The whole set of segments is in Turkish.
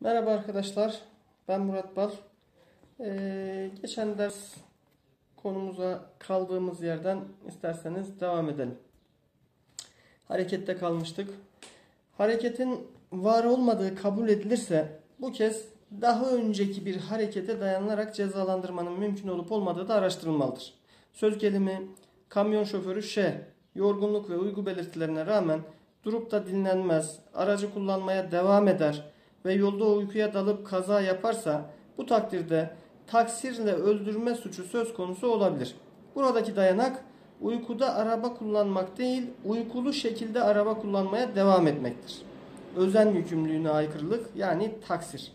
Merhaba arkadaşlar, ben Murat Bal. Ee, geçen ders konumuza kaldığımız yerden isterseniz devam edelim. Harekette kalmıştık. Hareketin var olmadığı kabul edilirse bu kez daha önceki bir harekete dayanarak cezalandırmanın mümkün olup olmadığı da araştırılmalıdır. Söz gelimi kamyon şoförü Ş yorgunluk ve uyku belirtilerine rağmen durup da dinlenmez, aracı kullanmaya devam eder ve yolda uykuya dalıp kaza yaparsa bu takdirde taksirle öldürme suçu söz konusu olabilir. Buradaki dayanak uykuda araba kullanmak değil, uykulu şekilde araba kullanmaya devam etmektir. Özen yükümlülüğüne aykırılık yani taksir.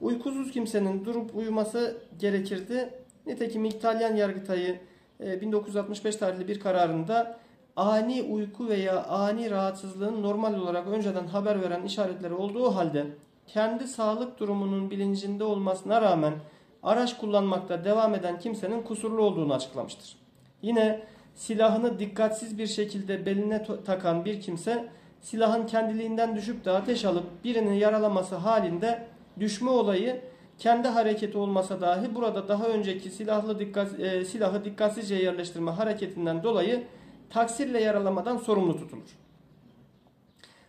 Uykusuz kimsenin durup uyuması gerekirdi. Nitekim İtalyan Yargıtayı 1965 e, tarihli bir kararında ani uyku veya ani rahatsızlığın normal olarak önceden haber veren işaretleri olduğu halde kendi sağlık durumunun bilincinde olmasına rağmen araç kullanmakta devam eden kimsenin kusurlu olduğunu açıklamıştır. Yine silahını dikkatsiz bir şekilde beline takan bir kimse silahın kendiliğinden düşüp de ateş alıp birini yaralaması halinde düşme olayı kendi hareketi olmasa dahi burada daha önceki silahlı dikkat, e, silahı dikkatsizce yerleştirme hareketinden dolayı taksirle yaralamadan sorumlu tutulur.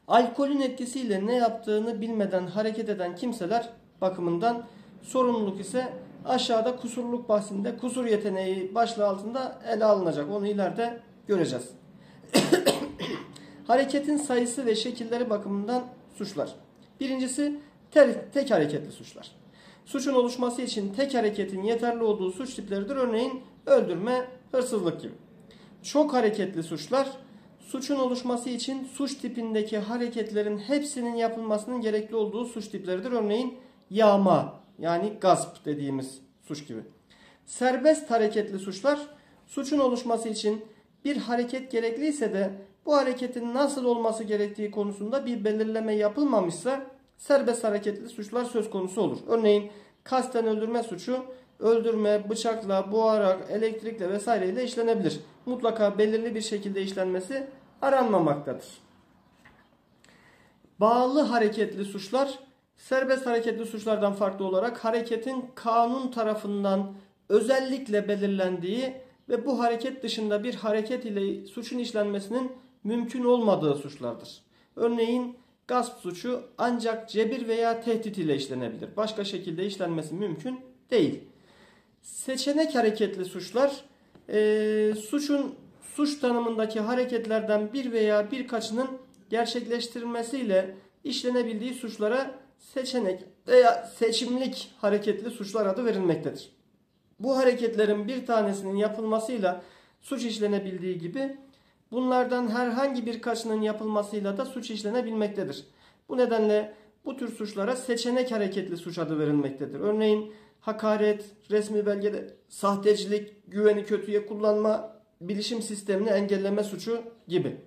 Alkolün etkisiyle ne yaptığını bilmeden hareket eden kimseler bakımından sorumluluk ise aşağıda kusurluk bahsinde kusur yeteneği başlığı altında ele alınacak. Onu ileride göreceğiz. Hareketin sayısı ve şekilleri bakımından suçlar. Birincisi tek, tek hareketli suçlar. Suçun oluşması için tek hareketin yeterli olduğu suç tipleridir. Örneğin öldürme, hırsızlık gibi. Çok hareketli suçlar suçun oluşması için suç tipindeki hareketlerin hepsinin yapılmasının gerekli olduğu suç tipleridir. Örneğin yağma yani gasp dediğimiz suç gibi. Serbest hareketli suçlar suçun oluşması için bir hareket gerekliyse de bu hareketin nasıl olması gerektiği konusunda bir belirleme yapılmamışsa serbest hareketli suçlar söz konusu olur. Örneğin kasten öldürme suçu öldürme, bıçakla, boğarak, elektrikle vesaireyle işlenebilir. Mutlaka belirli bir şekilde işlenmesi aranmamaktadır. Bağlı hareketli suçlar serbest hareketli suçlardan farklı olarak hareketin kanun tarafından özellikle belirlendiği ve bu hareket dışında bir hareket ile suçun işlenmesinin mümkün olmadığı suçlardır. Örneğin gasp suçu ancak cebir veya tehdit ile işlenebilir. Başka şekilde işlenmesi mümkün değil. Seçenek hareketli suçlar e, suçun suç tanımındaki hareketlerden bir veya birkaçının gerçekleştirilmesiyle işlenebildiği suçlara seçenek veya seçimlik hareketli suçlar adı verilmektedir. Bu hareketlerin bir tanesinin yapılmasıyla suç işlenebildiği gibi bunlardan herhangi birkaçının yapılmasıyla da suç işlenebilmektedir. Bu nedenle bu tür suçlara seçenek hareketli suç adı verilmektedir. Örneğin hakaret, resmi belgede sahtecilik, güveni kötüye kullanma, bilişim sistemini engelleme suçu gibi.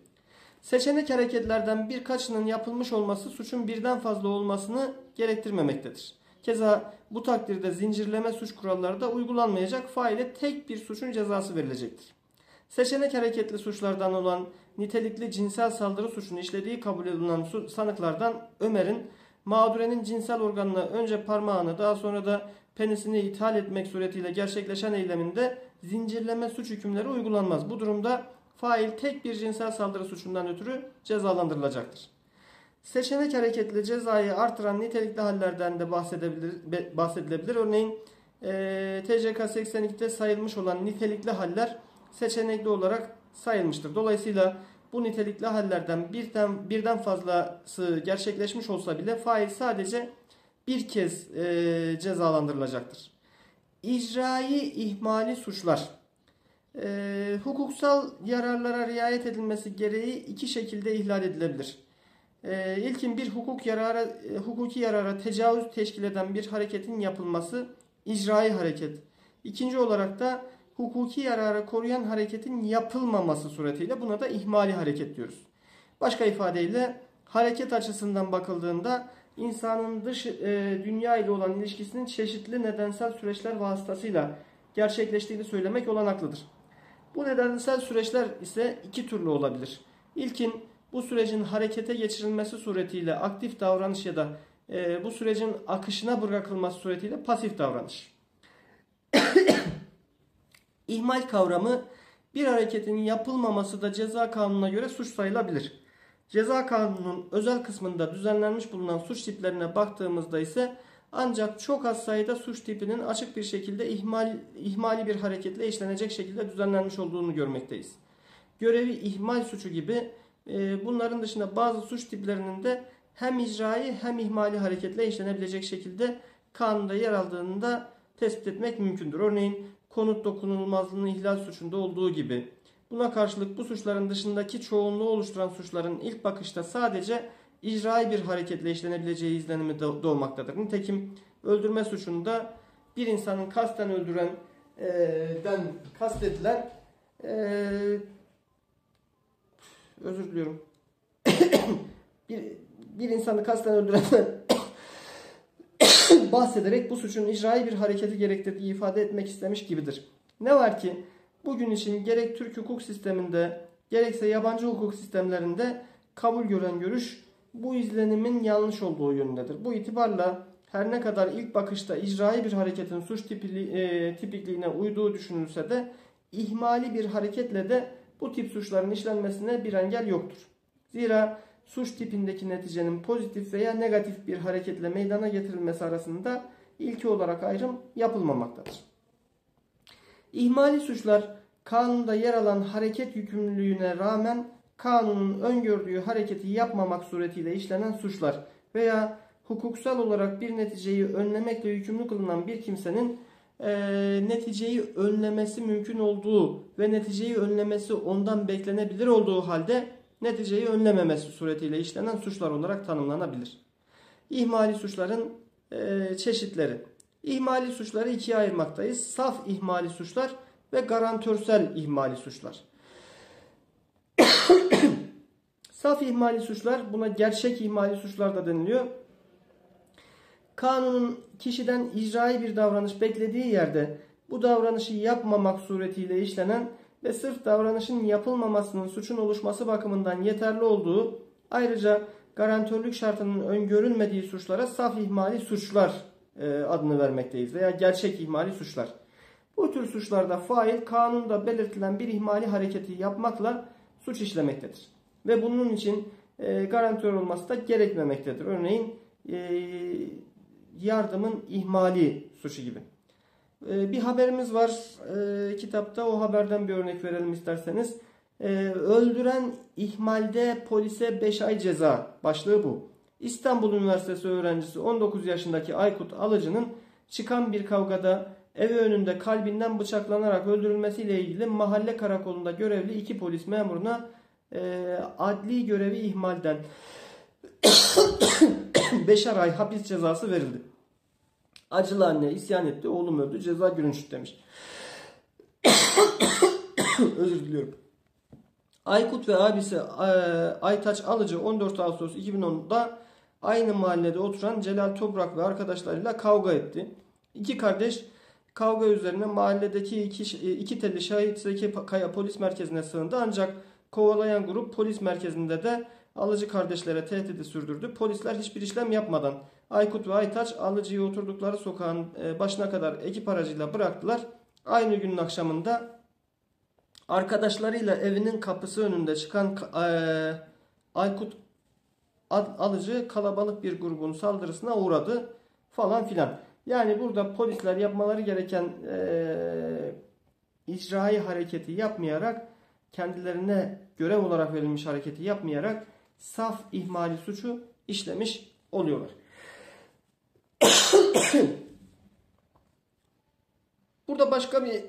Seçenek hareketlerden birkaçının yapılmış olması suçun birden fazla olmasını gerektirmemektedir. Keza bu takdirde zincirleme suç kuralları da uygulanmayacak faile tek bir suçun cezası verilecektir. Seçenek hareketli suçlardan olan nitelikli cinsel saldırı suçunu işlediği kabul edilen sanıklardan Ömer'in mağdurenin cinsel organına önce parmağını daha sonra da penisini ithal etmek suretiyle gerçekleşen eyleminde zincirleme suç hükümleri uygulanmaz. Bu durumda fail tek bir cinsel saldırı suçundan ötürü cezalandırılacaktır. Seçenek hareketli cezayı artıran nitelikli hallerden de bahsedebilir, bahsedilebilir. Örneğin e, TCK 82'de sayılmış olan nitelikli haller seçenekli olarak sayılmıştır. Dolayısıyla bu nitelikli hallerden birden, birden fazlası gerçekleşmiş olsa bile fail sadece bir kez e, cezalandırılacaktır. İcrai ihmali suçlar. E, hukuksal yararlara riayet edilmesi gereği iki şekilde ihlal edilebilir. E, ilkin bir hukuk yarara, e, hukuki yarara tecavüz teşkil eden bir hareketin yapılması icrai hareket. İkinci olarak da hukuki yararı koruyan hareketin yapılmaması suretiyle buna da ihmali hareket diyoruz. Başka ifadeyle hareket açısından bakıldığında insanın dış e, dünya ile olan ilişkisinin çeşitli nedensel süreçler vasıtasıyla gerçekleştiğini söylemek olanaklıdır. Bu nedensel süreçler ise iki türlü olabilir. İlkin bu sürecin harekete geçirilmesi suretiyle aktif davranış ya da e, bu sürecin akışına bırakılması suretiyle pasif davranış. İhmal kavramı bir hareketin yapılmaması da ceza kanununa göre suç sayılabilir. Ceza kanununun özel kısmında düzenlenmiş bulunan suç tiplerine baktığımızda ise ancak çok az sayıda suç tipinin açık bir şekilde ihmal, ihmali bir hareketle işlenecek şekilde düzenlenmiş olduğunu görmekteyiz. Görevi ihmal suçu gibi e, bunların dışında bazı suç tiplerinin de hem icraî hem ihmali hareketle işlenebilecek şekilde kanunda yer aldığını da tespit etmek mümkündür. Örneğin konut dokunulmazlığının ihlal suçunda olduğu gibi. Buna karşılık bu suçların dışındaki çoğunluğu oluşturan suçların ilk bakışta sadece icraî bir hareketle işlenebileceği izlenimi doğmaktadır. Nitekim öldürme suçunda bir insanın kasten öldüren den kastedilen e, özür diliyorum bir, bir insanı kasten öldürenden bahsederek bu suçun icraî bir hareketi gerektirdiği ifade etmek istemiş gibidir. Ne var ki bugün için gerek Türk hukuk sisteminde gerekse yabancı hukuk sistemlerinde kabul gören görüş bu izlenimin yanlış olduğu yönündedir. Bu itibarla her ne kadar ilk bakışta icraî bir hareketin suç tipili, e, tipikliğine uyduğu düşünülse de ihmali bir hareketle de bu tip suçların işlenmesine bir engel yoktur. Zira suç tipindeki neticenin pozitif veya negatif bir hareketle meydana getirilmesi arasında ilki olarak ayrım yapılmamaktadır. İhmali suçlar kanunda yer alan hareket yükümlülüğüne rağmen kanunun öngördüğü hareketi yapmamak suretiyle işlenen suçlar veya hukuksal olarak bir neticeyi önlemekle yükümlü kılınan bir kimsenin e, neticeyi önlemesi mümkün olduğu ve neticeyi önlemesi ondan beklenebilir olduğu halde neticeyi önlememesi suretiyle işlenen suçlar olarak tanımlanabilir. İhmali suçların e, çeşitleri. İhmali suçları ikiye ayırmaktayız. Saf ihmali suçlar ve garantörsel ihmali suçlar. Saf ihmali suçlar buna gerçek ihmali suçlar da deniliyor. Kanunun kişiden icraî bir davranış beklediği yerde bu davranışı yapmamak suretiyle işlenen ve sırf davranışın yapılmamasının suçun oluşması bakımından yeterli olduğu ayrıca garantörlük şartının öngörülmediği suçlara saf ihmali suçlar adını vermekteyiz veya gerçek ihmali suçlar. Bu tür suçlarda fail kanunda belirtilen bir ihmali hareketi yapmakla suç işlemektedir. Ve bunun için e, garantör olması da gerekmemektedir. Örneğin e, yardımın ihmali suçu gibi. Ee, bir haberimiz var e, kitapta. O haberden bir örnek verelim isterseniz. Öldüren ihmalde polise 5 ay ceza. Başlığı bu. İstanbul Üniversitesi öğrencisi 19 yaşındaki Aykut Alıcı'nın çıkan bir kavgada evi önünde kalbinden bıçaklanarak öldürülmesiyle ilgili mahalle karakolunda görevli iki polis memuruna e, adli görevi ihmalden 5'er ay hapis cezası verildi. Acılı anne isyan etti. Oğlum öldü. Ceza gülünç demiş. Özür diliyorum. Aykut ve abisi e, Aytaç Alıcı 14 Ağustos 2010'da aynı mahallede oturan Celal Toprak ve arkadaşlarıyla kavga etti. İki kardeş kavga üzerine mahalledeki iki, iki telli şahit Zeki Kaya polis merkezine sığındı. Ancak kovalayan grup polis merkezinde de alıcı kardeşlere tehdidi sürdürdü. Polisler hiçbir işlem yapmadan Aykut ve Aytaç alıcıyı oturdukları sokağın e, başına kadar ekip aracıyla bıraktılar. Aynı günün akşamında arkadaşlarıyla evinin kapısı önünde çıkan e, Aykut alıcı kalabalık bir grubun saldırısına uğradı falan filan. Yani burada polisler yapmaları gereken e, icrai hareketi yapmayarak kendilerine görev olarak verilmiş hareketi yapmayarak saf ihmali suçu işlemiş oluyorlar. Burada başka bir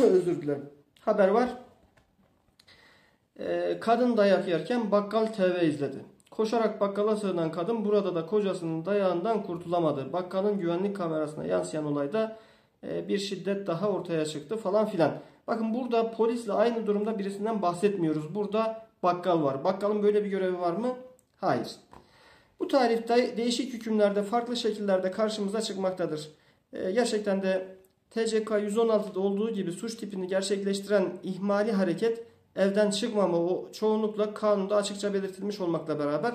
özür dilerim. Haber var. Ee, kadın dayak yerken bakkal TV izledi. Koşarak bakkala sığınan kadın burada da kocasının dayağından kurtulamadı. Bakkalın güvenlik kamerasına yansıyan olayda e, bir şiddet daha ortaya çıktı falan filan. Bakın burada polisle aynı durumda birisinden bahsetmiyoruz. Burada bakkal var. Bakkalın böyle bir görevi var mı? Hayır. Bu tarifte değişik hükümlerde farklı şekillerde karşımıza çıkmaktadır. Ee, gerçekten de TCK 116'da olduğu gibi suç tipini gerçekleştiren ihmali hareket evden çıkmama o çoğunlukla kanunda açıkça belirtilmiş olmakla beraber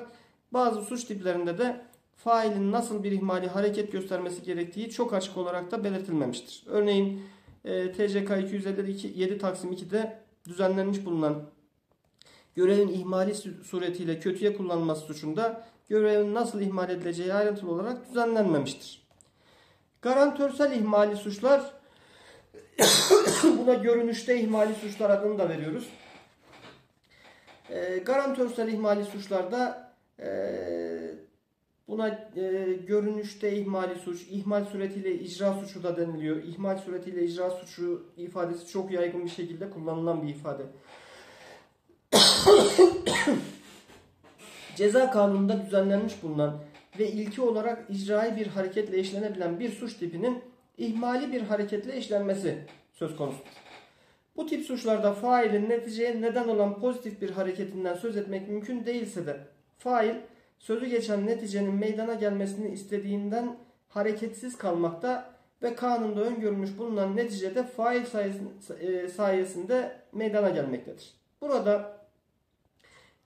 bazı suç tiplerinde de failin nasıl bir ihmali hareket göstermesi gerektiği çok açık olarak da belirtilmemiştir. Örneğin e, TCK 257 Taksim 2'de düzenlenmiş bulunan görevin ihmali suretiyle kötüye kullanılması suçunda görevin nasıl ihmal edileceği ayrıntılı olarak düzenlenmemiştir. Garantörsel ihmali suçlar buna görünüşte ihmali suçlar adını da veriyoruz. E, garantörsel ihmali suçlarda e, buna e, görünüşte ihmali suç, ihmal suretiyle icra suçu da deniliyor. İhmal suretiyle icra suçu ifadesi çok yaygın bir şekilde kullanılan bir ifade. Ceza kanununda düzenlenmiş bulunan ve ilki olarak icrai bir hareketle işlenebilen bir suç tipinin ihmali bir hareketle işlenmesi söz konusudur. Bu tip suçlarda failin neticeye neden olan pozitif bir hareketinden söz etmek mümkün değilse de fail sözü geçen neticenin meydana gelmesini istediğinden hareketsiz kalmakta ve kanunda öngörülmüş bulunan neticede fail e, sayesinde meydana gelmektedir. Burada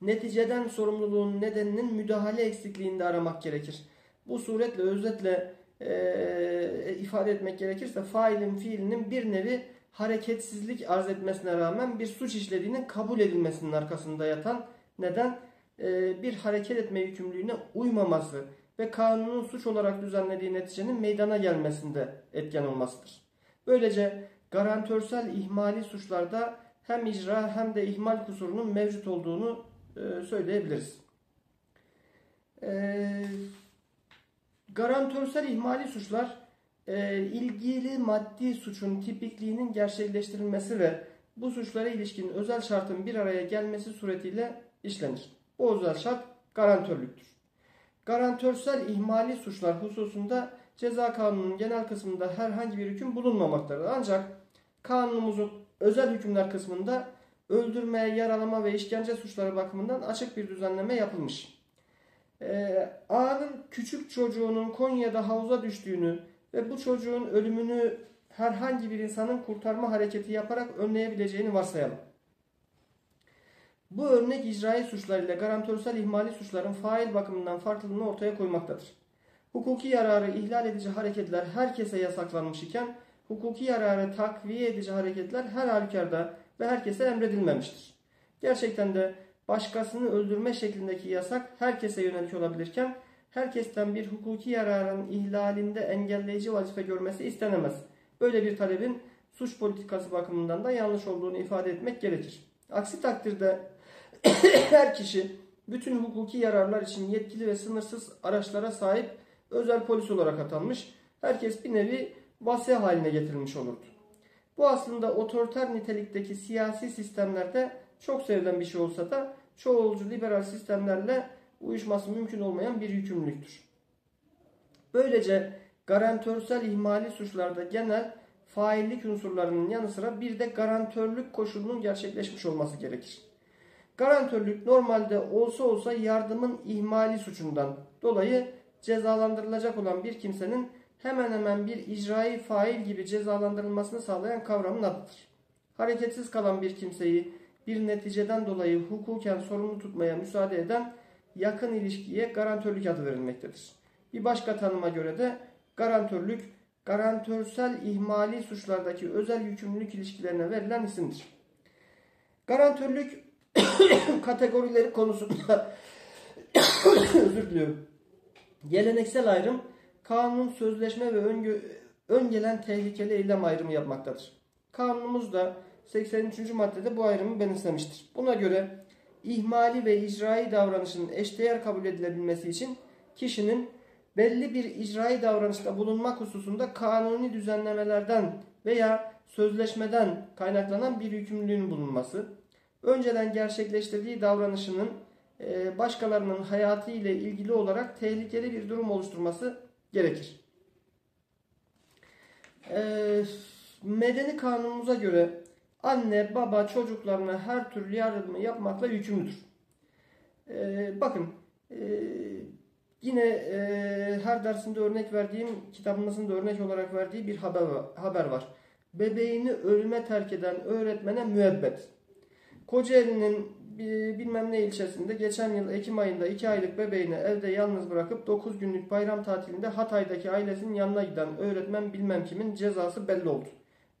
neticeden sorumluluğun nedeninin müdahale eksikliğinde aramak gerekir. Bu suretle özetle e, ifade etmek gerekirse failin fiilinin bir nevi hareketsizlik arz etmesine rağmen bir suç işlediğinin kabul edilmesinin arkasında yatan neden e, bir hareket etme yükümlülüğüne uymaması ve kanunun suç olarak düzenlediği neticenin meydana gelmesinde etken olmasıdır. Böylece garantörsel ihmali suçlarda hem icra hem de ihmal kusurunun mevcut olduğunu e, söyleyebiliriz. E, garantörsel ihmali suçlar ilgili maddi suçun tipikliğinin gerçekleştirilmesi ve bu suçlara ilişkin özel şartın bir araya gelmesi suretiyle işlenir. Bu özel şart garantörlüktür. Garantörsel ihmali suçlar hususunda ceza kanununun genel kısmında herhangi bir hüküm bulunmamaktadır. Ancak kanunumuzun özel hükümler kısmında öldürme, yaralama ve işkence suçları bakımından açık bir düzenleme yapılmış. Ee, A'nın küçük çocuğunun Konya'da havuza düştüğünü ve bu çocuğun ölümünü herhangi bir insanın kurtarma hareketi yaparak önleyebileceğini varsayalım. Bu örnek icraî suçlarıyla garantörsel ihmali suçların fail bakımından farklılığını ortaya koymaktadır. Hukuki yararı ihlal edici hareketler herkese yasaklanmış iken hukuki yararı takviye edici hareketler her halükarda ve herkese emredilmemiştir. Gerçekten de başkasını öldürme şeklindeki yasak herkese yönelik olabilirken herkesten bir hukuki yararın ihlalinde engelleyici vazife görmesi istenemez. Böyle bir talebin suç politikası bakımından da yanlış olduğunu ifade etmek gerekir. Aksi takdirde her kişi bütün hukuki yararlar için yetkili ve sınırsız araçlara sahip özel polis olarak atanmış. Herkes bir nevi vasi haline getirilmiş olurdu. Bu aslında otoriter nitelikteki siyasi sistemlerde çok sevilen bir şey olsa da çoğulcu liberal sistemlerle uyuşması mümkün olmayan bir yükümlülüktür. Böylece garantörsel ihmali suçlarda genel faillik unsurlarının yanı sıra bir de garantörlük koşulunun gerçekleşmiş olması gerekir. Garantörlük normalde olsa olsa yardımın ihmali suçundan dolayı cezalandırılacak olan bir kimsenin hemen hemen bir icrai fail gibi cezalandırılmasını sağlayan kavramın adıdır. Hareketsiz kalan bir kimseyi bir neticeden dolayı hukuken sorumlu tutmaya müsaade eden yakın ilişkiye garantörlük adı verilmektedir. Bir başka tanıma göre de garantörlük, garantörsel ihmali suçlardaki özel yükümlülük ilişkilerine verilen isimdir. Garantörlük kategorileri konusunda özür diliyorum. Geleneksel ayrım kanun, sözleşme ve öngö, ön tehlikeli eylem ayrımı yapmaktadır. Kanunumuz da 83. maddede bu ayrımı benimsemiştir. Buna göre ihmali ve icrai davranışın eşdeğer kabul edilebilmesi için kişinin belli bir icrai davranışta bulunmak hususunda kanuni düzenlemelerden veya sözleşmeden kaynaklanan bir yükümlülüğün bulunması, önceden gerçekleştirdiği davranışının e, başkalarının hayatı ile ilgili olarak tehlikeli bir durum oluşturması gerekir. E, medeni kanunumuza göre anne baba çocuklarına her türlü yardımı yapmakla yükümlüdür. E, bakın yine her dersinde örnek verdiğim kitabımızın da örnek olarak verdiği bir haber. Haber var. Bebeğini ölüme terk eden öğretmene müebbet. Kocaeli'nin bilmem ne ilçesinde geçen yıl Ekim ayında 2 aylık bebeğini evde yalnız bırakıp 9 günlük bayram tatilinde Hatay'daki ailesinin yanına giden öğretmen bilmem kimin cezası belli oldu.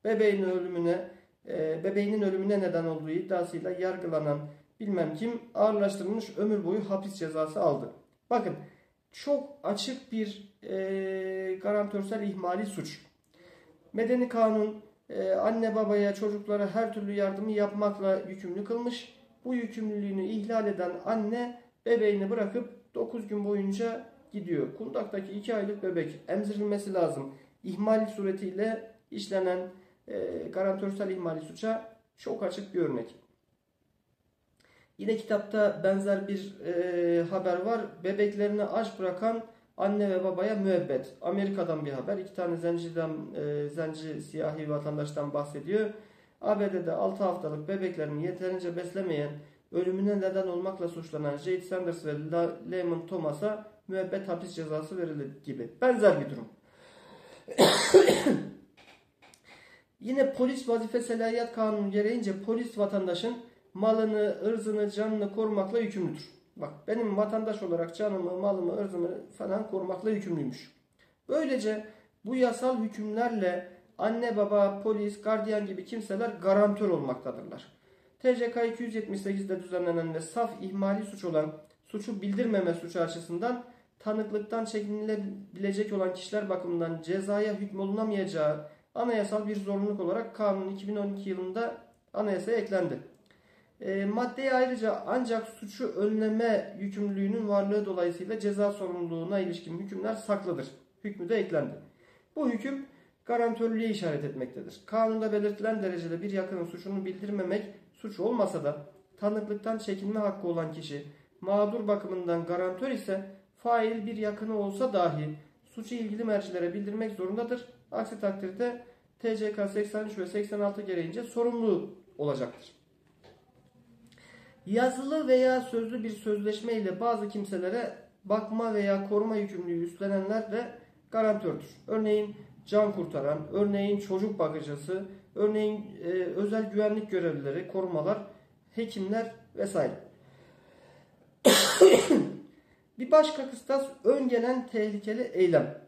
Bebeğin ölümüne e, bebeğinin ölümüne neden olduğu iddiasıyla yargılanan bilmem kim ağırlaştırılmış ömür boyu hapis cezası aldı. Bakın çok açık bir e, garantörsel ihmali suç. Medeni kanun e, anne babaya çocuklara her türlü yardımı yapmakla yükümlü kılmış. Bu yükümlülüğünü ihlal eden anne bebeğini bırakıp 9 gün boyunca gidiyor. Kundaktaki 2 aylık bebek emzirilmesi lazım. İhmal suretiyle işlenen e, garantörsel ihmali suça çok açık bir örnek. Yine kitapta benzer bir e, haber var. Bebeklerini aç bırakan anne ve babaya müebbet. Amerika'dan bir haber. İki tane zenciden, e, zenci siyahi vatandaştan bahsediyor. ABD'de 6 haftalık bebeklerini yeterince beslemeyen, ölümüne neden olmakla suçlanan Jade Sanders ve Lemon Thomas'a müebbet hapis cezası verildi gibi. Benzer bir durum. Yine polis vazife selahiyet kanunu gereğince polis vatandaşın malını, ırzını, canını korumakla yükümlüdür. Bak benim vatandaş olarak canımı, malımı, ırzımı falan korumakla yükümlüymüş. Böylece bu yasal hükümlerle anne, baba, polis, gardiyan gibi kimseler garantör olmaktadırlar. TCK 278'de düzenlenen ve saf ihmali suç olan suçu bildirmeme suçu açısından tanıklıktan çekinilebilecek olan kişiler bakımından cezaya hükmolunamayacağı anayasal bir zorunluluk olarak kanun 2012 yılında anayasaya eklendi. E, maddeye ayrıca ancak suçu önleme yükümlülüğünün varlığı dolayısıyla ceza sorumluluğuna ilişkin hükümler saklıdır. Hükmü de eklendi. Bu hüküm garantörlüğe işaret etmektedir. Kanunda belirtilen derecede bir yakının suçunu bildirmemek suç olmasa da tanıklıktan çekinme hakkı olan kişi mağdur bakımından garantör ise fail bir yakını olsa dahi suçu ilgili mercilere bildirmek zorundadır. Aksi takdirde TCK 83 ve 86 gereğince sorumlu olacaktır. Yazılı veya sözlü bir sözleşme ile bazı kimselere bakma veya koruma yükümlülüğü üstlenenler de garantördür. Örneğin can kurtaran, örneğin çocuk bakıcısı, örneğin e, özel güvenlik görevlileri, korumalar, hekimler vesaire. bir başka kıstas ön gelen tehlikeli eylem.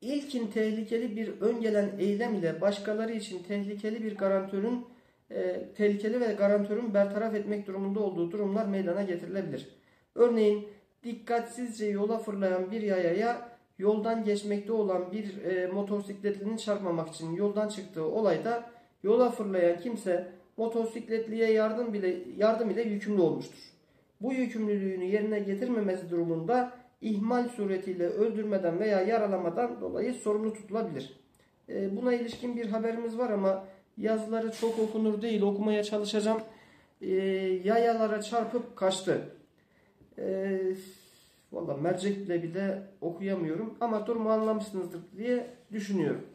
İlkin tehlikeli bir ön gelen eylem ile başkaları için tehlikeli bir garantörün e, tehlikeli ve garantörün bertaraf etmek durumunda olduğu durumlar meydana getirilebilir. Örneğin dikkatsizce yola fırlayan bir yayaya yoldan geçmekte olan bir e, motosikletlinin çarpmamak için yoldan çıktığı olayda yola fırlayan kimse motosikletliye yardım bile yardım ile yükümlü olmuştur. Bu yükümlülüğünü yerine getirmemesi durumunda ihmal suretiyle öldürmeden veya yaralamadan dolayı sorumlu tutulabilir. E, buna ilişkin bir haberimiz var ama yazıları çok okunur değil okumaya çalışacağım. E, yayalara çarpıp kaçtı. E, Valla mercekle bile okuyamıyorum ama durumu anlamışsınızdır diye düşünüyorum.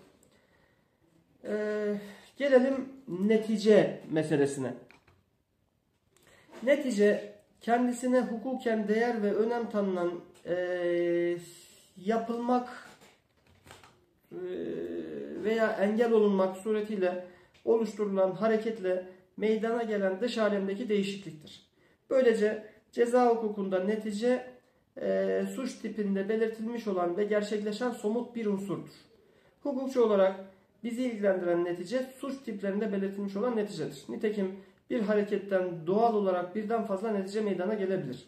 Gelelim netice meselesine. Netice kendisine hukuken değer ve önem tanınan e, yapılmak e, veya engel olunmak suretiyle oluşturulan hareketle meydana gelen dış alemdeki değişikliktir. Böylece ceza hukukunda netice e, suç tipinde belirtilmiş olan ve gerçekleşen somut bir unsurdur. Hukukçu olarak bizi ilgilendiren netice suç tiplerinde belirtilmiş olan neticedir. Nitekim bir hareketten doğal olarak birden fazla netice meydana gelebilir.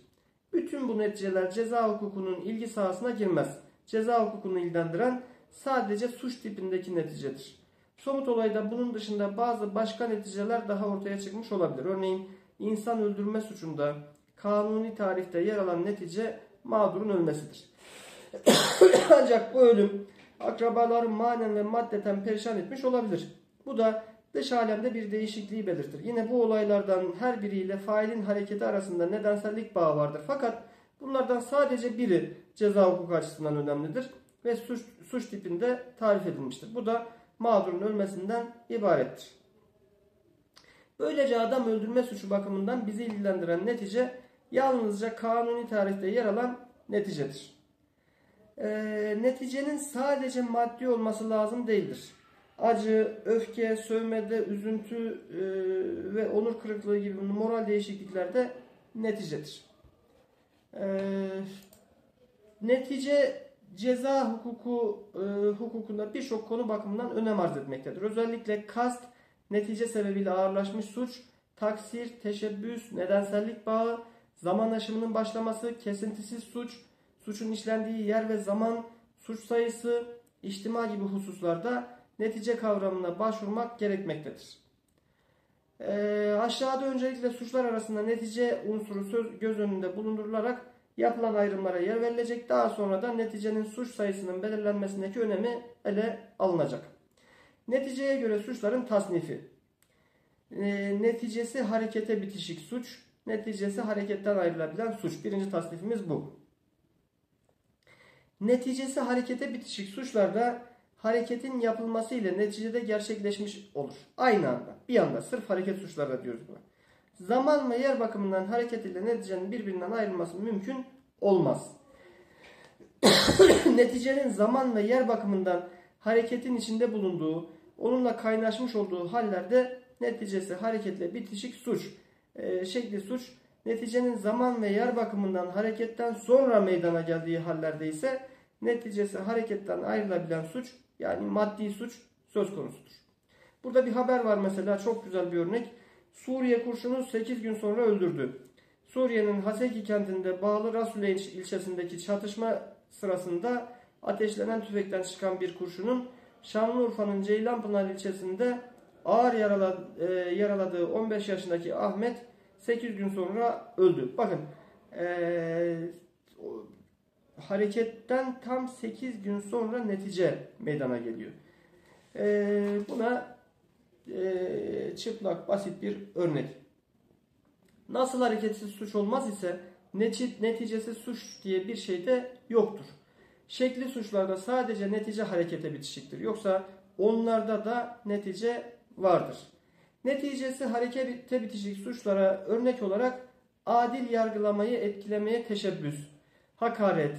Bütün bu neticeler ceza hukukunun ilgi sahasına girmez. Ceza hukukunu ilgilendiren sadece suç tipindeki neticedir. Somut olayda bunun dışında bazı başka neticeler daha ortaya çıkmış olabilir. Örneğin insan öldürme suçunda kanuni tarihte yer alan netice mağdurun ölmesidir. Ancak bu ölüm akrabaları manen ve maddeten perişan etmiş olabilir. Bu da dış alemde bir değişikliği belirtir. Yine bu olaylardan her biriyle failin hareketi arasında nedensellik bağı vardır. Fakat bunlardan sadece biri ceza hukuku açısından önemlidir ve suç, suç tipinde tarif edilmiştir. Bu da mağdurun ölmesinden ibarettir. Böylece adam öldürme suçu bakımından bizi ilgilendiren netice yalnızca kanuni tarihte yer alan neticedir. E, neticenin sadece maddi olması lazım değildir. Acı, öfke, sövmede, üzüntü e, ve onur kırıklığı gibi moral değişikliklerde neticedir. E, netice ceza hukuku e, hukukunda birçok konu bakımından önem arz etmektedir. Özellikle kast, netice sebebiyle ağırlaşmış suç, taksir, teşebbüs, nedensellik bağı, zaman aşımının başlaması, kesintisiz suç, suçun işlendiği yer ve zaman, suç sayısı, içtima gibi hususlarda netice kavramına başvurmak gerekmektedir. Ee, aşağıda öncelikle suçlar arasında netice unsuru söz, göz önünde bulundurularak yapılan ayrımlara yer verilecek. Daha sonra da neticenin suç sayısının belirlenmesindeki önemi ele alınacak. Neticeye göre suçların tasnifi. E, neticesi harekete bitişik suç, neticesi hareketten ayrılabilen suç. Birinci tasnifimiz bu. Neticesi harekete bitişik suçlarda hareketin yapılması ile neticede gerçekleşmiş olur. Aynı anda, bir anda sırf hareket suçları diyoruz buna. Zaman ve yer bakımından hareket ile neticenin birbirinden ayrılması mümkün olmaz. Neticenin zaman ve yer bakımından hareketin içinde bulunduğu, onunla kaynaşmış olduğu hallerde neticesi hareketle bitişik suç, e, şekli suç, neticenin zaman ve yer bakımından hareketten sonra meydana geldiği hallerde ise neticesi hareketten ayrılabilen suç yani maddi suç söz konusudur. Burada bir haber var mesela çok güzel bir örnek. Suriye kurşunu 8 gün sonra öldürdü. Suriye'nin Haseki kentinde bağlı Rasule ilçesindeki çatışma sırasında ateşlenen tüfekten çıkan bir kurşunun Şanlıurfa'nın Ceylanpınar ilçesinde ağır e, yaraladığı 15 yaşındaki Ahmet 8 gün sonra öldü. Bakın e, hareketten tam 8 gün sonra netice meydana geliyor. E, buna e, çıplak basit bir örnek. Nasıl hareketsiz suç olmaz ise neticesi suç diye bir şey de yoktur. Şekli suçlarda sadece netice harekete bitişiktir. Yoksa onlarda da netice vardır. Neticesi harekete bitişik suçlara örnek olarak adil yargılamayı etkilemeye teşebbüs, hakaret,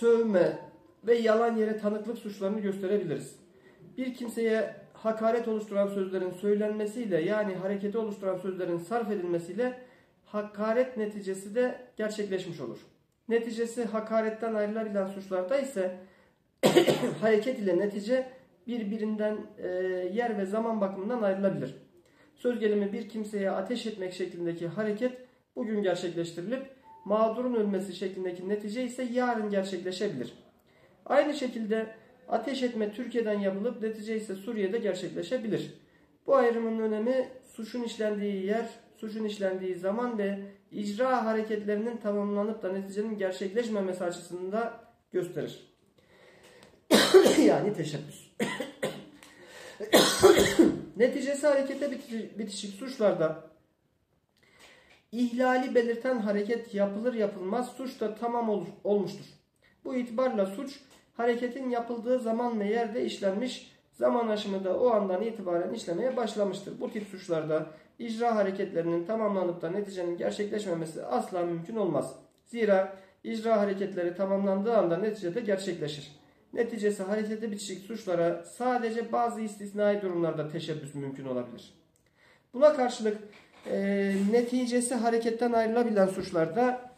sövme ve yalan yere tanıklık suçlarını gösterebiliriz. Bir kimseye hakaret oluşturan sözlerin söylenmesiyle yani hareketi oluşturan sözlerin sarf edilmesiyle hakaret neticesi de gerçekleşmiş olur. Neticesi hakaretten ayrılabilen suçlarda ise hareket ile netice birbirinden e, yer ve zaman bakımından ayrılabilir. Söz gelimi bir kimseye ateş etmek şeklindeki hareket bugün gerçekleştirilip mağdurun ölmesi şeklindeki netice ise yarın gerçekleşebilir. Aynı şekilde ateş etme Türkiye'den yapılıp netice ise Suriye'de gerçekleşebilir. Bu ayrımın önemi suçun işlendiği yer, suçun işlendiği zaman ve icra hareketlerinin tamamlanıp da neticenin gerçekleşmemesi açısından gösterir. yani teşebbüs. Neticesi harekete bitişik suçlarda ihlali belirten hareket yapılır yapılmaz suç da tamam ol, olmuştur. Bu itibarla suç hareketin yapıldığı zaman ve yerde işlenmiş zaman aşımı da o andan itibaren işlemeye başlamıştır. Bu tip suçlarda icra hareketlerinin tamamlanıp da neticenin gerçekleşmemesi asla mümkün olmaz. Zira icra hareketleri tamamlandığı anda neticede gerçekleşir. Neticesi harekete bitişik suçlara sadece bazı istisnai durumlarda teşebbüs mümkün olabilir. Buna karşılık e, neticesi hareketten ayrılabilen suçlarda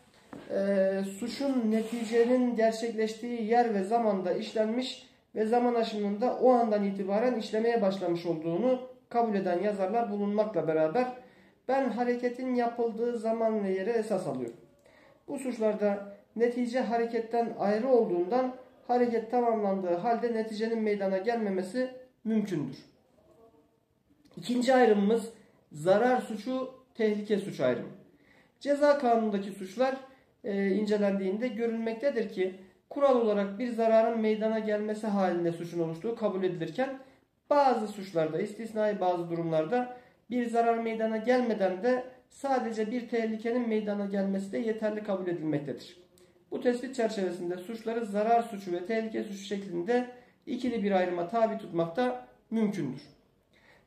e, suçun neticenin gerçekleştiği yer ve zamanda işlenmiş ve zaman aşımında o andan itibaren işlemeye başlamış olduğunu kabul eden yazarlar bulunmakla beraber ben hareketin yapıldığı zaman ve yere esas alıyorum. Bu suçlarda netice hareketten ayrı olduğundan hareket tamamlandığı halde neticenin meydana gelmemesi mümkündür. İkinci ayrımımız zarar suçu, tehlike suç ayrımı. Ceza kanunundaki suçlar e, incelendiğinde görülmektedir ki kural olarak bir zararın meydana gelmesi halinde suçun oluştuğu kabul edilirken bazı suçlarda istisnai bazı durumlarda bir zarar meydana gelmeden de sadece bir tehlikenin meydana gelmesi de yeterli kabul edilmektedir. Bu tespit çerçevesinde suçları zarar suçu ve tehlike suçu şeklinde ikili bir ayrıma tabi tutmak da mümkündür.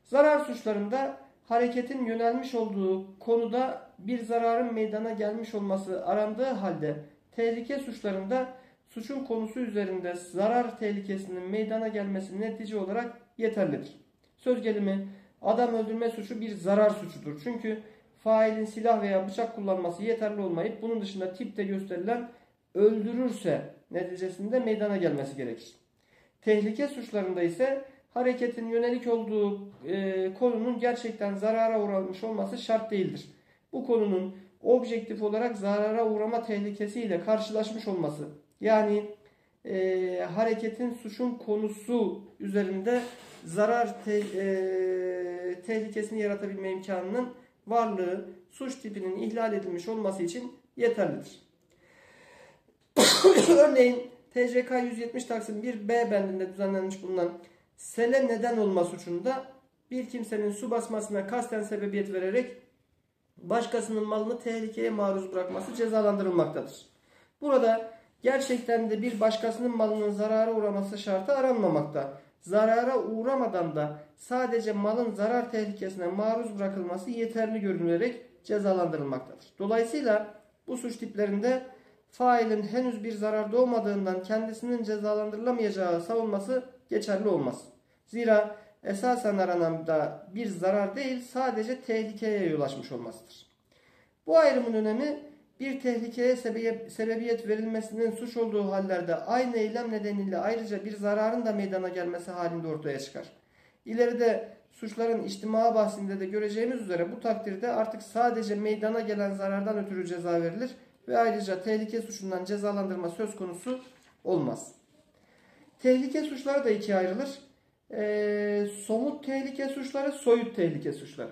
Zarar suçlarında hareketin yönelmiş olduğu konuda bir zararın meydana gelmiş olması arandığı halde tehlike suçlarında suçun konusu üzerinde zarar tehlikesinin meydana gelmesi netice olarak yeterlidir. Söz gelimi adam öldürme suçu bir zarar suçudur. Çünkü failin silah veya bıçak kullanması yeterli olmayıp bunun dışında tipte gösterilen öldürürse neticesinde meydana gelmesi gerekir. Tehlike suçlarında ise hareketin yönelik olduğu e, konunun gerçekten zarara uğramış olması şart değildir. Bu konunun objektif olarak zarara uğrama tehlikesiyle karşılaşmış olması yani e, hareketin suçun konusu üzerinde zarar te, e, tehlikesini yaratabilme imkanının varlığı suç tipinin ihlal edilmiş olması için yeterlidir. Örneğin TCK 170 Taksim 1 B bendinde düzenlenmiş bulunan sele neden olma suçunda bir kimsenin su basmasına kasten sebebiyet vererek başkasının malını tehlikeye maruz bırakması cezalandırılmaktadır. Burada gerçekten de bir başkasının malının zarara uğraması şartı aranmamakta. Zarara uğramadan da sadece malın zarar tehlikesine maruz bırakılması yeterli görülerek cezalandırılmaktadır. Dolayısıyla bu suç tiplerinde failin henüz bir zarar doğmadığından kendisinin cezalandırılamayacağı savunması geçerli olmaz. Zira esasen aranan da bir zarar değil sadece tehlikeye yol açmış olmasıdır. Bu ayrımın önemi bir tehlikeye sebebiyet verilmesinin suç olduğu hallerde aynı eylem nedeniyle ayrıca bir zararın da meydana gelmesi halinde ortaya çıkar. İleride suçların içtima bahsinde de göreceğimiz üzere bu takdirde artık sadece meydana gelen zarardan ötürü ceza verilir ve ayrıca tehlike suçundan cezalandırma söz konusu olmaz. Tehlike suçları da ikiye ayrılır. E, somut tehlike suçları, soyut tehlike suçları.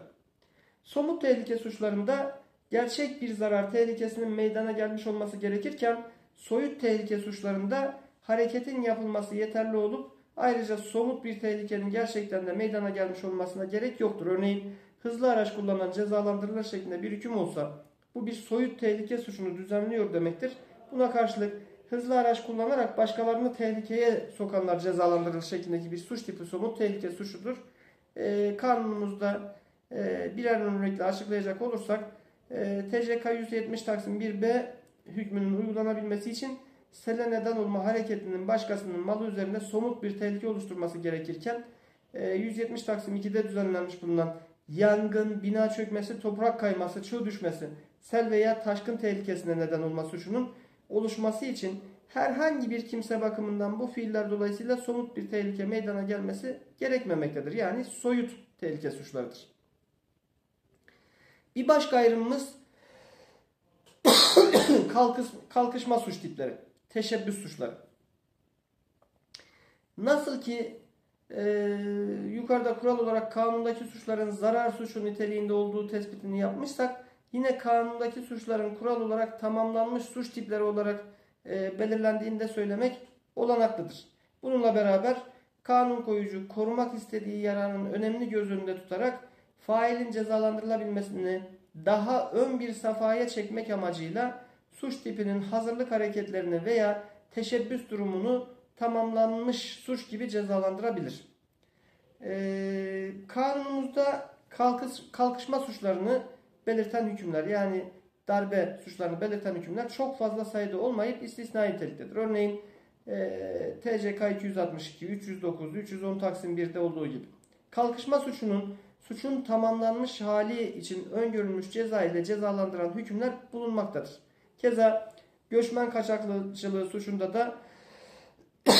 Somut tehlike suçlarında gerçek bir zarar tehlikesinin meydana gelmiş olması gerekirken soyut tehlike suçlarında hareketin yapılması yeterli olup ayrıca somut bir tehlikenin gerçekten de meydana gelmiş olmasına gerek yoktur. Örneğin hızlı araç kullanan cezalandırılır şeklinde bir hüküm olsa bu bir soyut tehlike suçunu düzenliyor demektir. Buna karşılık hızlı araç kullanarak başkalarını tehlikeye sokanlar cezalandırılır şeklindeki bir suç tipi somut tehlike suçudur. E, kanunumuzda e, birer örnekle açıklayacak olursak e, TCK 170 Taksim 1B hükmünün uygulanabilmesi için sele neden olma hareketinin başkasının malı üzerinde somut bir tehlike oluşturması gerekirken e, 170 Taksim 2'de düzenlenmiş bulunan yangın, bina çökmesi, toprak kayması, çığ düşmesi, sel veya taşkın tehlikesine neden olma suçunun oluşması için herhangi bir kimse bakımından bu fiiller dolayısıyla somut bir tehlike meydana gelmesi gerekmemektedir. Yani soyut tehlike suçlarıdır. Bir başka ayrımımız kalkış, kalkışma suç tipleri, teşebbüs suçları. Nasıl ki e, yukarıda kural olarak kanundaki suçların zarar suçu niteliğinde olduğu tespitini yapmışsak yine kanundaki suçların kural olarak tamamlanmış suç tipleri olarak e, belirlendiğinde söylemek olanaklıdır. Bununla beraber kanun koyucu korumak istediği yararın önemli göz önünde tutarak failin cezalandırılabilmesini daha ön bir safhaya çekmek amacıyla suç tipinin hazırlık hareketlerini veya teşebbüs durumunu tamamlanmış suç gibi cezalandırabilir. Ee, kanunumuzda kalkış, kalkışma suçlarını belirten hükümler yani darbe suçlarını belirten hükümler çok fazla sayıda olmayıp istisnai niteliktedir. Örneğin e, TCK 262, 309, 310 Taksim 1'de olduğu gibi. Kalkışma suçunun suçun tamamlanmış hali için öngörülmüş ceza ile cezalandıran hükümler bulunmaktadır. Keza göçmen kaçakçılığı suçunda da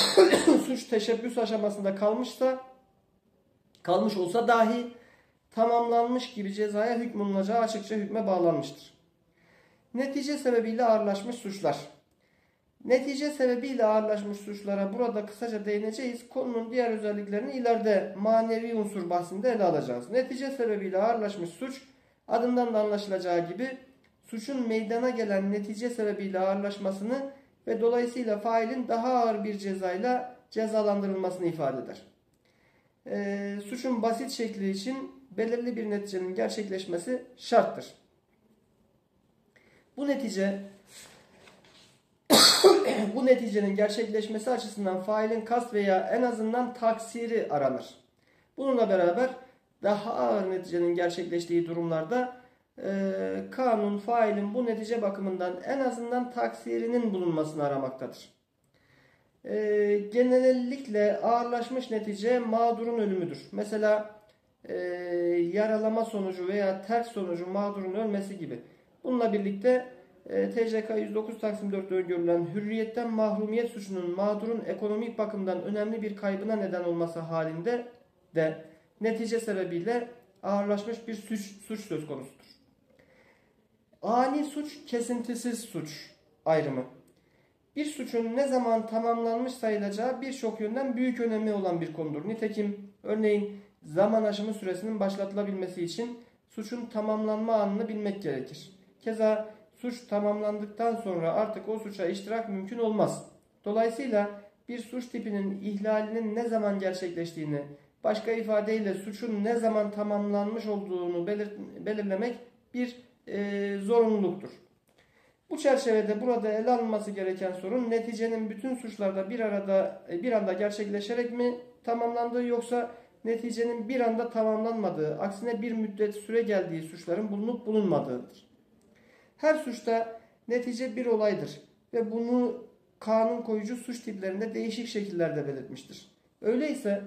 suç teşebbüs aşamasında kalmışsa kalmış olsa dahi tamamlanmış gibi cezaya hükmolunacağı açıkça hükme bağlanmıştır. Netice sebebiyle ağırlaşmış suçlar. Netice sebebiyle ağırlaşmış suçlara burada kısaca değineceğiz. Konunun diğer özelliklerini ileride manevi unsur bahsinde ele alacağız. Netice sebebiyle ağırlaşmış suç adından da anlaşılacağı gibi suçun meydana gelen netice sebebiyle ağırlaşmasını ve dolayısıyla failin daha ağır bir cezayla cezalandırılmasını ifade eder. E, suçun basit şekli için belirli bir neticenin gerçekleşmesi şarttır. Bu netice bu neticenin gerçekleşmesi açısından failin kast veya en azından taksiri aranır. Bununla beraber daha ağır neticenin gerçekleştiği durumlarda e, kanun failin bu netice bakımından en azından taksirinin bulunmasını aramaktadır. e, genellikle ağırlaşmış netice mağdurun ölümüdür. Mesela e, yaralama sonucu veya ters sonucu mağdurun ölmesi gibi. Bununla birlikte e, TCK 109 Taksim 4'te öngörülen hürriyetten mahrumiyet suçunun mağdurun ekonomik bakımdan önemli bir kaybına neden olması halinde de netice sebebiyle ağırlaşmış bir suç, suç söz konusudur. Ani suç, kesintisiz suç ayrımı. Bir suçun ne zaman tamamlanmış sayılacağı birçok yönden büyük önemi olan bir konudur. Nitekim örneğin zaman aşımı süresinin başlatılabilmesi için suçun tamamlanma anını bilmek gerekir. Keza suç tamamlandıktan sonra artık o suça iştirak mümkün olmaz. Dolayısıyla bir suç tipinin ihlalinin ne zaman gerçekleştiğini, başka ifadeyle suçun ne zaman tamamlanmış olduğunu belir belirlemek bir e, zorunluluktur. Bu çerçevede burada ele alınması gereken sorun neticenin bütün suçlarda bir arada e, bir anda gerçekleşerek mi tamamlandığı yoksa neticenin bir anda tamamlanmadığı, aksine bir müddet süre geldiği suçların bulunup bulunmadığıdır. Her suçta netice bir olaydır ve bunu kanun koyucu suç tiplerinde değişik şekillerde belirtmiştir. Öyleyse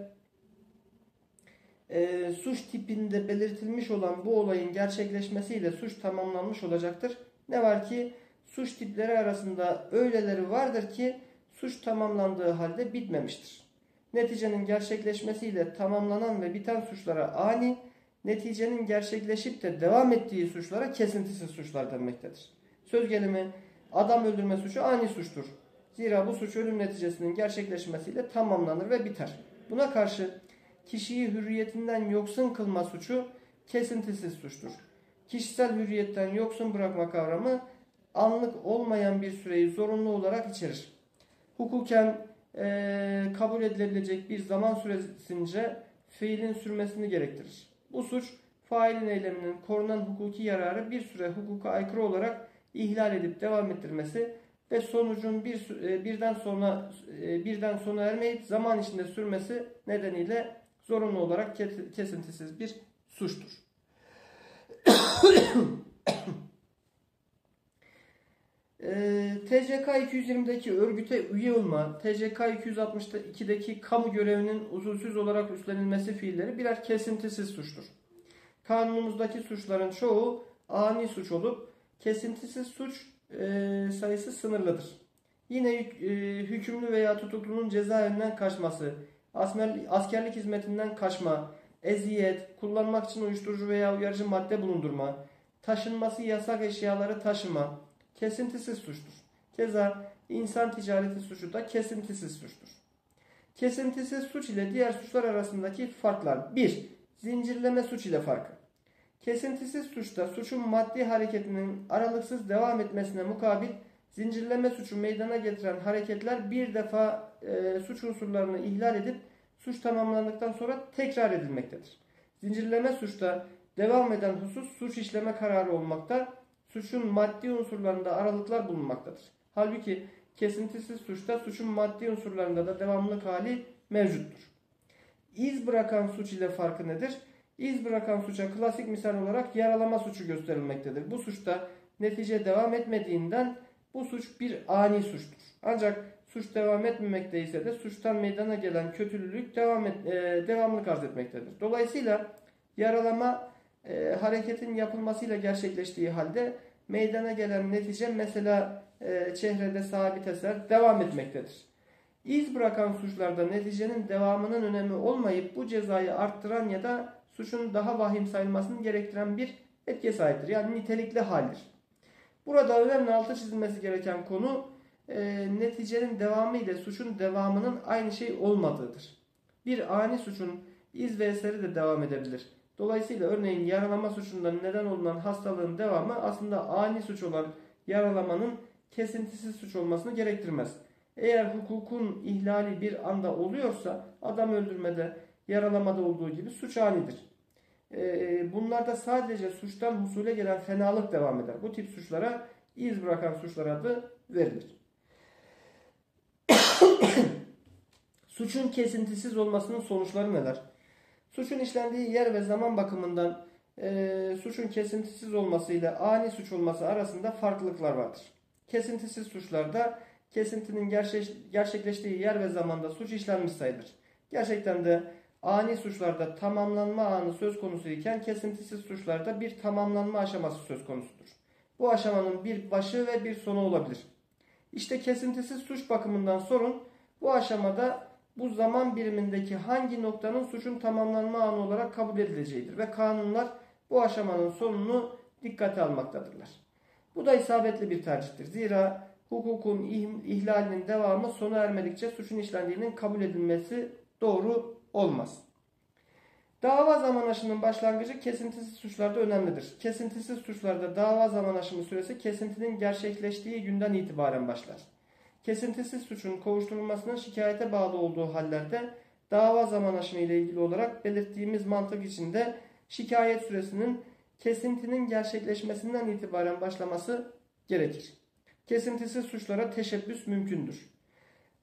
e, suç tipinde belirtilmiş olan bu olayın gerçekleşmesiyle suç tamamlanmış olacaktır. Ne var ki suç tipleri arasında öyleleri vardır ki suç tamamlandığı halde bitmemiştir. Neticenin gerçekleşmesiyle tamamlanan ve biten suçlara ani, neticenin gerçekleşip de devam ettiği suçlara kesintisiz suçlar denmektedir. Söz gelimi adam öldürme suçu ani suçtur. Zira bu suç ölüm neticesinin gerçekleşmesiyle tamamlanır ve biter. Buna karşı kişiyi hürriyetinden yoksun kılma suçu kesintisiz suçtur. Kişisel hürriyetten yoksun bırakma kavramı anlık olmayan bir süreyi zorunlu olarak içerir. Hukuken e, kabul edilebilecek bir zaman süresince fiilin sürmesini gerektirir. Bu suç failin eyleminin korunan hukuki yararı bir süre hukuka aykırı olarak ihlal edip devam ettirmesi ve sonucun bir birden sonra birden sona ermeyip zaman içinde sürmesi nedeniyle zorunlu olarak kesintisiz bir suçtur. Ee, TCK 220'deki örgüte üye olma, TCK 262'deki kamu görevinin usulsüz olarak üstlenilmesi fiilleri birer kesintisiz suçtur. Kanunumuzdaki suçların çoğu ani suç olup kesintisiz suç e, sayısı sınırlıdır. Yine e, hükümlü veya tutuklunun cezaevinden kaçması, askerlik hizmetinden kaçma, eziyet, kullanmak için uyuşturucu veya uyarıcı madde bulundurma, taşınması yasak eşyaları taşıma, kesintisiz suçtur. Keza insan ticareti suçu da kesintisiz suçtur. Kesintisiz suç ile diğer suçlar arasındaki farklar 1. Zincirleme suç ile farkı. Kesintisiz suçta suçun maddi hareketinin aralıksız devam etmesine mukabil zincirleme suçu meydana getiren hareketler bir defa e, suç unsurlarını ihlal edip suç tamamlandıktan sonra tekrar edilmektedir. Zincirleme suçta devam eden husus suç işleme kararı olmakta, suçun maddi unsurlarında aralıklar bulunmaktadır. Halbuki kesintisiz suçta suçun maddi unsurlarında da devamlılık hali mevcuttur. İz bırakan suç ile farkı nedir? İz bırakan suça klasik misal olarak yaralama suçu gösterilmektedir. Bu suçta netice devam etmediğinden bu suç bir ani suçtur. Ancak suç devam etmemekte ise de suçtan meydana gelen kötülülük devam et, e, devamlı arz etmektedir. Dolayısıyla yaralama e, hareketin yapılmasıyla gerçekleştiği halde meydana gelen netice mesela e, çehrede sabit eser devam etmektedir. İz bırakan suçlarda neticenin devamının önemi olmayıp bu cezayı arttıran ya da suçun daha vahim sayılmasını gerektiren bir etkiye sahiptir. Yani nitelikli haldir. Burada önemli altı çizilmesi gereken konu e, neticenin devamı ile suçun devamının aynı şey olmadığıdır. Bir ani suçun iz ve eseri de devam edebilir. Dolayısıyla örneğin yaralama suçundan neden olunan hastalığın devamı aslında ani suç olan yaralamanın kesintisiz suç olmasını gerektirmez. Eğer hukukun ihlali bir anda oluyorsa adam öldürmede, yaralamada olduğu gibi suç anidir. Ee, bunlarda sadece suçtan husule gelen fenalık devam eder. Bu tip suçlara iz bırakan suçlar adı verilir. Suçun kesintisiz olmasının sonuçları neler? Suçun işlendiği yer ve zaman bakımından e, suçun kesintisiz olması ile ani suç olması arasında farklılıklar vardır. Kesintisiz suçlarda kesintinin gerçek- gerçekleştiği yer ve zamanda suç işlenmiş sayılır. Gerçekten de ani suçlarda tamamlanma anı söz konusu iken kesintisiz suçlarda bir tamamlanma aşaması söz konusudur. Bu aşamanın bir başı ve bir sonu olabilir. İşte kesintisiz suç bakımından sorun bu aşamada bu zaman birimindeki hangi noktanın suçun tamamlanma anı olarak kabul edileceğidir ve kanunlar bu aşamanın sonunu dikkate almaktadırlar. Bu da isabetli bir tercihtir. Zira hukukun ih- ihlalinin devamı sona ermedikçe suçun işlendiğinin kabul edilmesi doğru olmaz. Dava zaman aşımının başlangıcı kesintisiz suçlarda önemlidir. Kesintisiz suçlarda dava zaman aşımı süresi kesintinin gerçekleştiği günden itibaren başlar. Kesintisiz suçun kovuşturulmasının şikayete bağlı olduğu hallerde dava zaman aşımı ile ilgili olarak belirttiğimiz mantık içinde şikayet süresinin kesintinin gerçekleşmesinden itibaren başlaması gerekir. Kesintisiz suçlara teşebbüs mümkündür.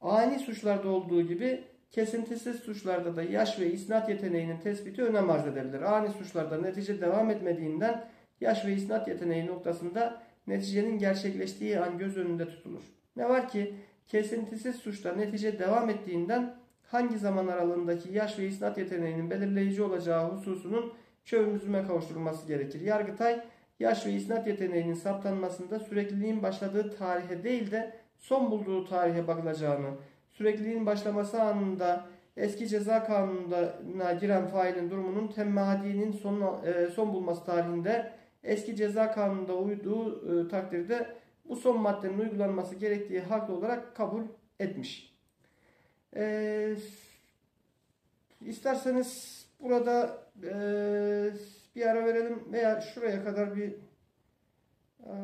Ani suçlarda olduğu gibi kesintisiz suçlarda da yaş ve isnat yeteneğinin tespiti önem arz edebilir. Ani suçlarda netice devam etmediğinden yaş ve isnat yeteneği noktasında neticenin gerçekleştiği an göz önünde tutulur. Ne var ki kesintisiz suçta netice devam ettiğinden hangi zaman aralığındaki yaş ve isnat yeteneğinin belirleyici olacağı hususunun çözüme kavuşturulması gerekir. Yargıtay yaş ve isnat yeteneğinin saptanmasında sürekliliğin başladığı tarihe değil de son bulduğu tarihe bakılacağını, sürekliliğin başlaması anında eski ceza kanununa giren failin durumunun temmadiğinin son, e, son bulması tarihinde eski ceza kanununda uyduğu e, takdirde bu son maddenin uygulanması gerektiği haklı olarak kabul etmiş. E, isterseniz burada e, bir ara verelim veya şuraya kadar bir e,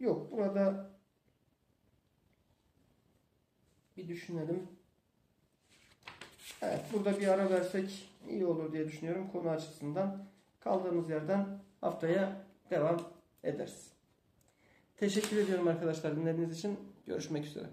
yok burada bir düşünelim. Evet burada bir ara versek iyi olur diye düşünüyorum konu açısından. Kaldığımız yerden haftaya devam ederiz. Teşekkür ediyorum arkadaşlar dinlediğiniz için. Görüşmek üzere.